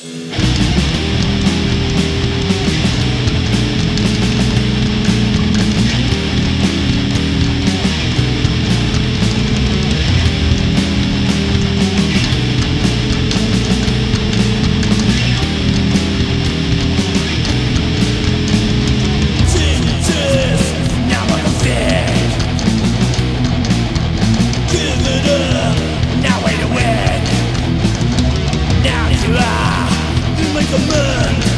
Yeah. The man